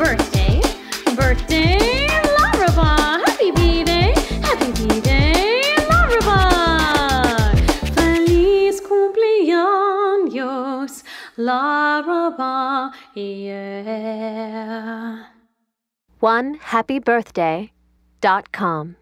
birthday, birthday, Laraba. Happy birthday, happy birthday, Laraba. Feliz cumpleaños, Laraba, yeah. One happy birthday dot com.